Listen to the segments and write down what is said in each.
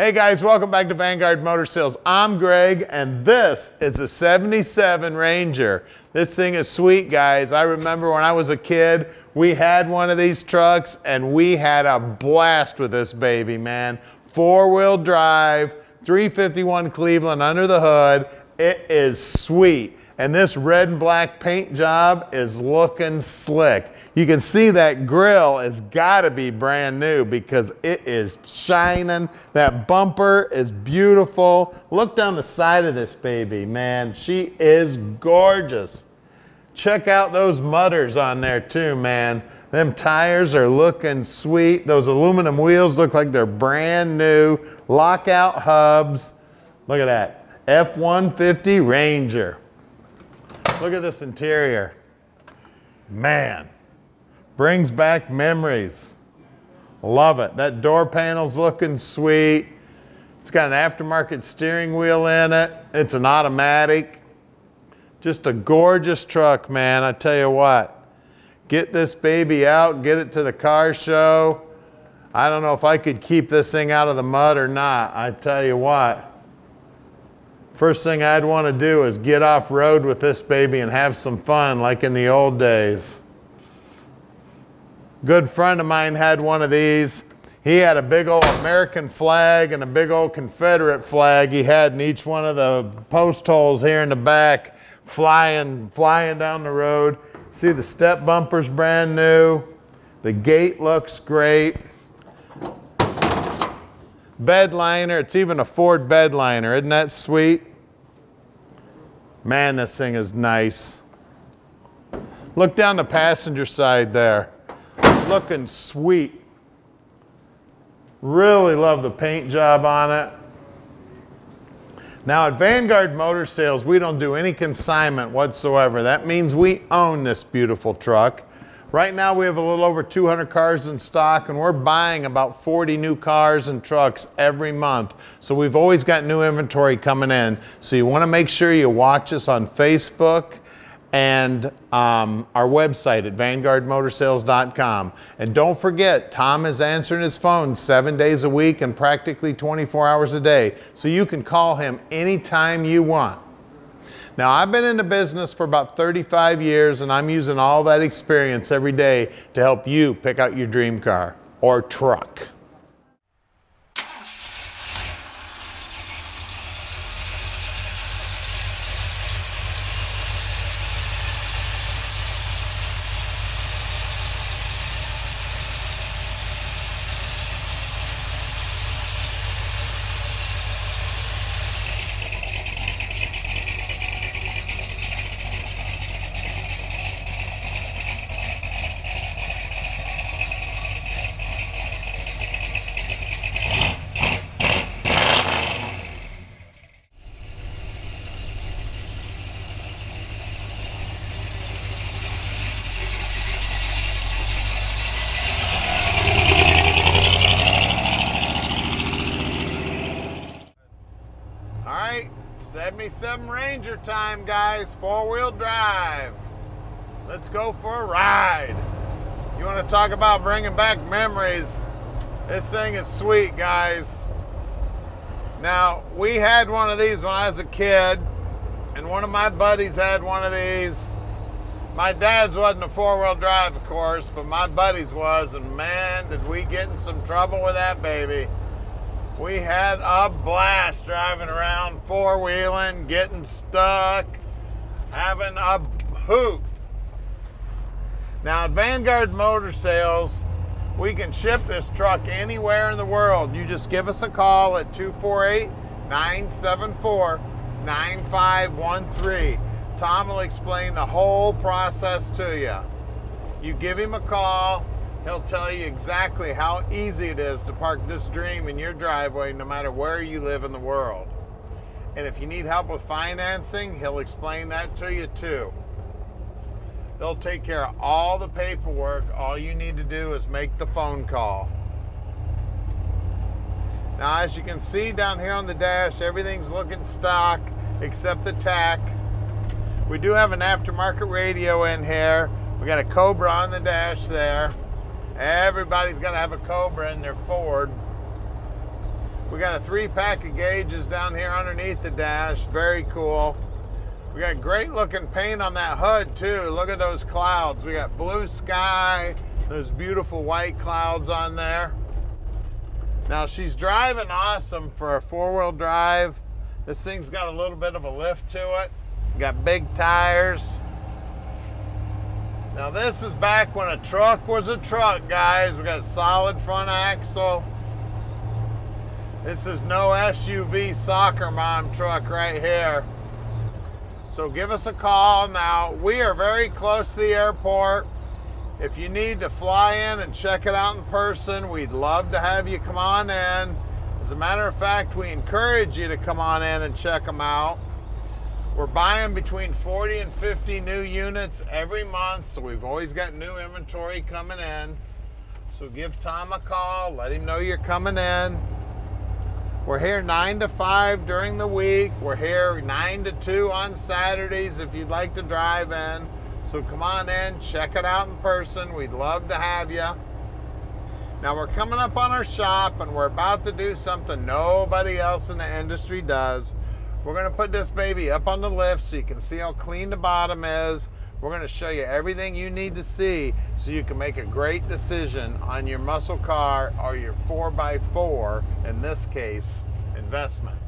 Hey guys, welcome back to Vanguard Motor Sales. I'm Greg and this is a 77 Ranger. This thing is sweet guys. I remember when I was a kid, we had one of these trucks and we had a blast with this baby, man. Four wheel drive, 351 Cleveland under the hood. It is sweet and this red and black paint job is looking slick. You can see that grill has got to be brand new because it is shining. That bumper is beautiful. Look down the side of this baby, man. She is gorgeous. Check out those mudders on there too, man. Them tires are looking sweet. Those aluminum wheels look like they're brand new. Lockout hubs. Look at that. F-150 Ranger. Look at this interior. Man, brings back memories. Love it. That door panel's looking sweet. It's got an aftermarket steering wheel in it. It's an automatic. Just a gorgeous truck, man. I tell you what, get this baby out, get it to the car show. I don't know if I could keep this thing out of the mud or not. I tell you what, First thing I'd want to do is get off road with this baby and have some fun like in the old days. Good friend of mine had one of these. He had a big old American flag and a big old Confederate flag he had in each one of the post holes here in the back flying, flying down the road. See the step bumper's brand new. The gate looks great. Bed liner, it's even a Ford bed liner. Isn't that sweet? Man, this thing is nice. Look down the passenger side there. Looking sweet. Really love the paint job on it. Now at Vanguard Motor Sales, we don't do any consignment whatsoever. That means we own this beautiful truck. Right now we have a little over 200 cars in stock and we're buying about 40 new cars and trucks every month. So we've always got new inventory coming in. So you wanna make sure you watch us on Facebook and um, our website at vanguardmotorsales.com. And don't forget, Tom is answering his phone seven days a week and practically 24 hours a day. So you can call him anytime you want. Now, I've been in the business for about 35 years and I'm using all that experience every day to help you pick out your dream car or truck. All right, 77 Ranger time, guys. Four-wheel drive. Let's go for a ride. You want to talk about bringing back memories? This thing is sweet, guys. Now, we had one of these when I was a kid, and one of my buddies had one of these. My dad's wasn't a four-wheel drive, of course, but my buddy's was, and man, did we get in some trouble with that baby. We had a blast driving around four wheeling, getting stuck, having a hoot. Now at Vanguard Motor Sales, we can ship this truck anywhere in the world. You just give us a call at 248 974 9513. Tom will explain the whole process to you. You give him a call, He'll tell you exactly how easy it is to park this dream in your driveway no matter where you live in the world. And if you need help with financing, he'll explain that to you too. They'll take care of all the paperwork. All you need to do is make the phone call. Now, as you can see down here on the dash, everything's looking stock except the tach. We do have an aftermarket radio in here. We got a Cobra on the dash there. Everybody's got to have a Cobra in their Ford. We got a three pack of gauges down here underneath the dash. Very cool. We got great looking paint on that hood too. Look at those clouds. We got blue sky, those beautiful white clouds on there. Now she's driving awesome for a four wheel drive. This thing's got a little bit of a lift to it. Got big tires. Now this is back when a truck was a truck, guys. We got solid front axle. This is no SUV soccer mom truck right here. So give us a call now. We are very close to the airport. If you need to fly in and check it out in person, we'd love to have you come on in. As a matter of fact, we encourage you to come on in and check them out. We're buying between 40 and 50 new units every month, so we've always got new inventory coming in. So give Tom a call, let him know you're coming in. We're here 9 to 5 during the week. We're here 9 to 2 on Saturdays if you'd like to drive in. So come on in, check it out in person. We'd love to have you. Now we're coming up on our shop and we're about to do something nobody else in the industry does. We're gonna put this baby up on the lift so you can see how clean the bottom is. We're gonna show you everything you need to see so you can make a great decision on your muscle car or your 4x4, in this case, investment.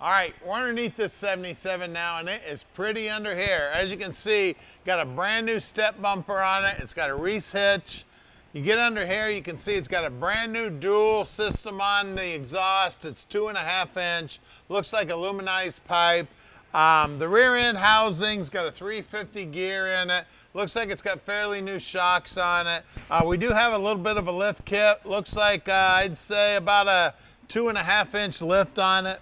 All right, we're underneath this 77 now and it is pretty under here. As you can see, got a brand new step bumper on it. It's got a Reese hitch. You get under here, you can see it's got a brand new dual system on the exhaust. It's two and a half inch, looks like aluminized pipe. Um, the rear end housing's got a 350 gear in it. Looks like it's got fairly new shocks on it. Uh, we do have a little bit of a lift kit. Looks like uh, I'd say about a two and a half inch lift on it.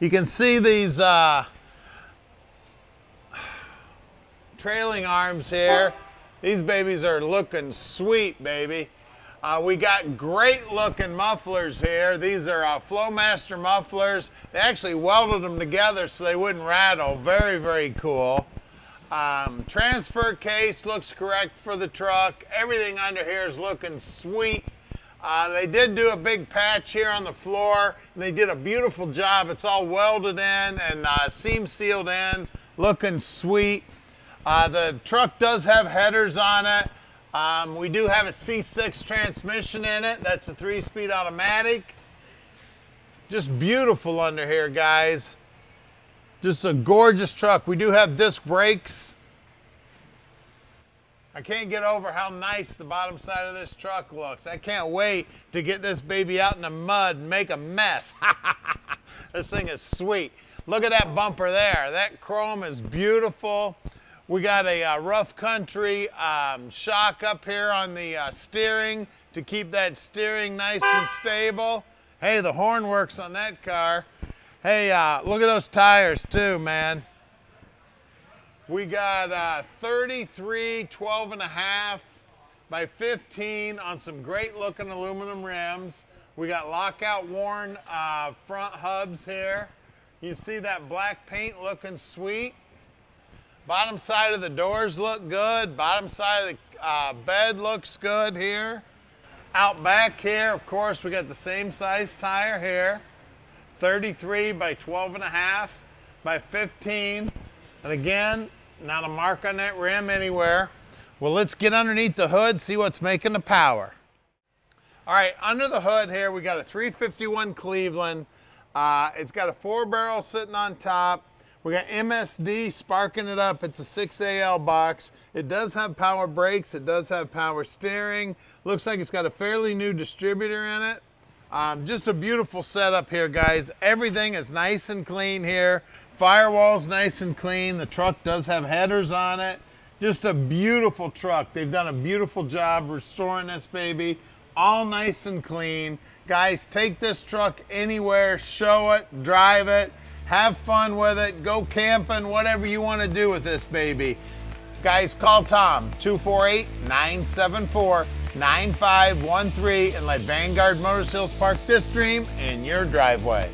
You can see these uh, trailing arms here. These babies are looking sweet, baby. Uh, we got great looking mufflers here. These are uh, Flowmaster mufflers. They actually welded them together so they wouldn't rattle. Very, very cool. Um, transfer case looks correct for the truck. Everything under here is looking sweet. Uh, they did do a big patch here on the floor. And they did a beautiful job. It's all welded in and uh, seam sealed in. Looking sweet. Uh, the truck does have headers on it. Um, we do have a C6 transmission in it. That's a three-speed automatic. Just beautiful under here, guys. Just a gorgeous truck. We do have disc brakes. I can't get over how nice the bottom side of this truck looks. I can't wait to get this baby out in the mud and make a mess. this thing is sweet. Look at that bumper there. That chrome is beautiful. We got a uh, rough country um, shock up here on the uh, steering to keep that steering nice and stable. Hey, the horn works on that car. Hey, uh, look at those tires too, man. We got uh, 33, 12 and a half by 15 on some great looking aluminum rims. We got lockout Warn uh, front hubs here. You see that black paint looking sweet. Bottom side of the doors look good. Bottom side of the uh, bed looks good here. Out back here, of course, we got the same size tire here. 33 by 12 and a half by 15. And again, not a mark on that rim anywhere. Well, let's get underneath the hood, see what's making the power. All right, under the hood here, we got a 351 Cleveland. Uh, it's got a four barrel sitting on top. We got MSD sparking it up. It's a 6AL box. It does have power brakes. It does have power steering. Looks like it's got a fairly new distributor in it. Um, just a beautiful setup here, guys. Everything is nice and clean here. Firewall's nice and clean. The truck does have headers on it. Just a beautiful truck. They've done a beautiful job restoring this baby. All nice and clean. Guys, take this truck anywhere, show it, drive it. Have fun with it. Go camping, whatever you want to do with this baby. Guys, call Tom, 248-974-9513 and let Vanguard Motor Sales park this dream in your driveway.